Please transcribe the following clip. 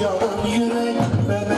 Yalan yürek bebek.